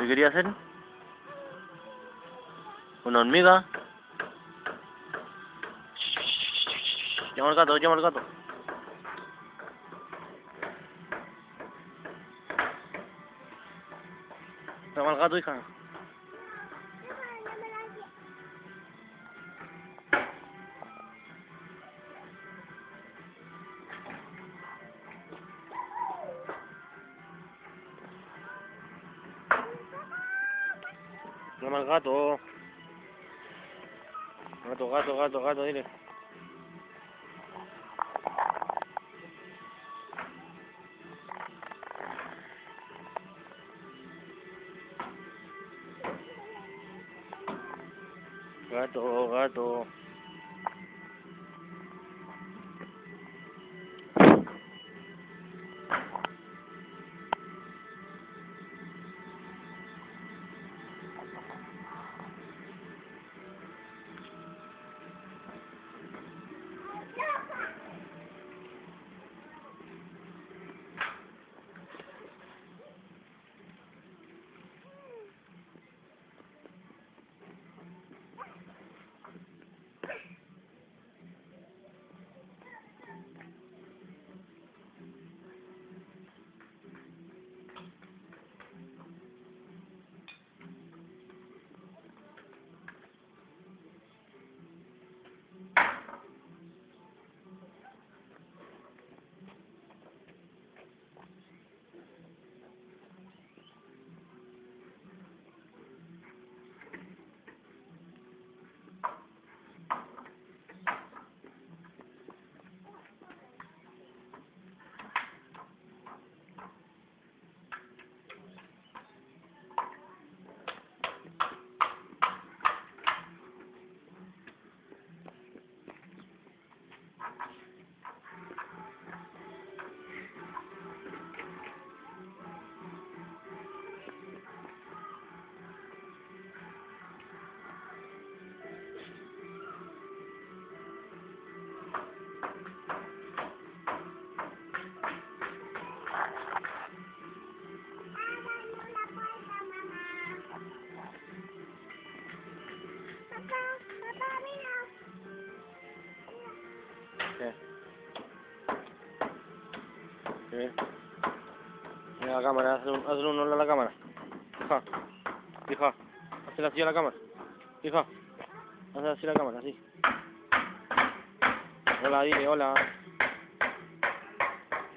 ¿Qué quería hacer? ¿Una hormiga? Llama al gato, llama al gato. Llama al gato, hija. Llama al gato. Gato, gato, gato, gato, dile. Gato, gato. ¿Qué? ¿Qué? Mira la cámara, hazle un, hazle un a la cámara. Hija, hija, hazle así a la cámara. Hija, hazle así a la cámara, así. Hola, dile, hola.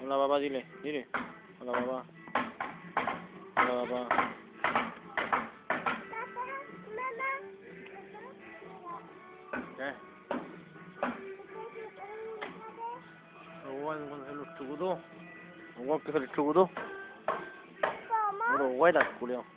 Hola, papá, dile, dile. Hola, papá. Hola, papá. ¿Qué? Lo electrocutó. Igual que se lo electrocutó. Puro guaitas, culiao.